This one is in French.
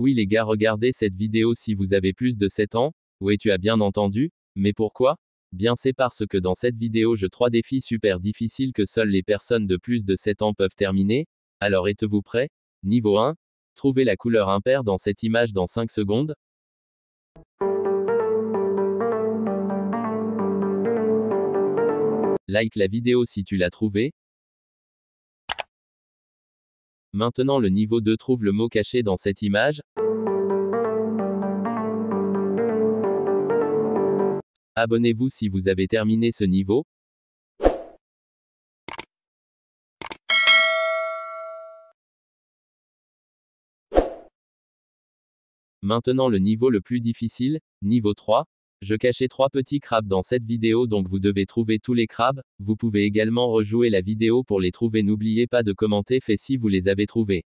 Oui les gars regardez cette vidéo si vous avez plus de 7 ans, oui tu as bien entendu, mais pourquoi? Bien c'est parce que dans cette vidéo je trois défis super difficiles que seules les personnes de plus de 7 ans peuvent terminer, alors êtes-vous prêts? Niveau 1. Trouvez la couleur impaire dans cette image dans 5 secondes. Like la vidéo si tu l'as trouvée. Maintenant le niveau 2 trouve le mot caché dans cette image. Abonnez-vous si vous avez terminé ce niveau. Maintenant le niveau le plus difficile, niveau 3. Je cachais trois petits crabes dans cette vidéo donc vous devez trouver tous les crabes, vous pouvez également rejouer la vidéo pour les trouver n'oubliez pas de commenter fait si vous les avez trouvés.